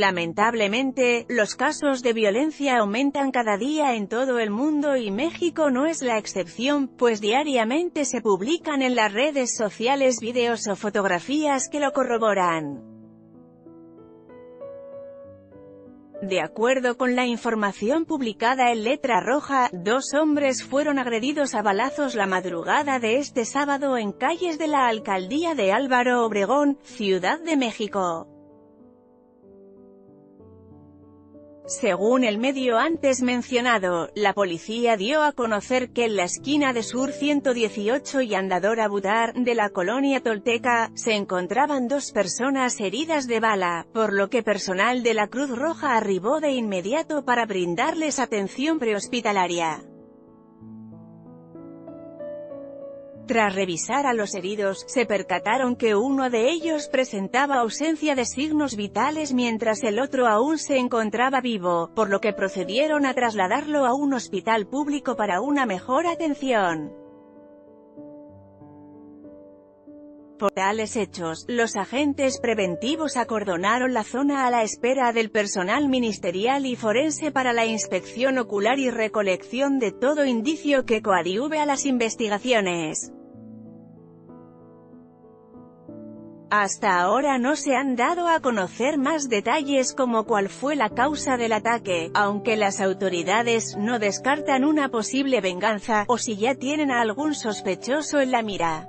Lamentablemente, los casos de violencia aumentan cada día en todo el mundo y México no es la excepción, pues diariamente se publican en las redes sociales videos o fotografías que lo corroboran. De acuerdo con la información publicada en Letra Roja, dos hombres fueron agredidos a balazos la madrugada de este sábado en calles de la alcaldía de Álvaro Obregón, Ciudad de México. Según el medio antes mencionado, la policía dio a conocer que en la esquina de Sur 118 y Andador Abutar, de la colonia Tolteca, se encontraban dos personas heridas de bala, por lo que personal de la Cruz Roja arribó de inmediato para brindarles atención prehospitalaria. Tras revisar a los heridos, se percataron que uno de ellos presentaba ausencia de signos vitales mientras el otro aún se encontraba vivo, por lo que procedieron a trasladarlo a un hospital público para una mejor atención. Por tales hechos, los agentes preventivos acordonaron la zona a la espera del personal ministerial y forense para la inspección ocular y recolección de todo indicio que coadyuve a las investigaciones. Hasta ahora no se han dado a conocer más detalles como cuál fue la causa del ataque, aunque las autoridades no descartan una posible venganza, o si ya tienen a algún sospechoso en la mira.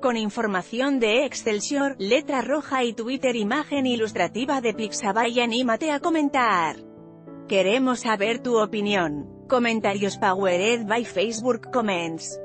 Con información de Excelsior, letra roja y Twitter imagen ilustrativa de Pixabay anímate a comentar. Queremos saber tu opinión. Comentarios Powered by Facebook Comments.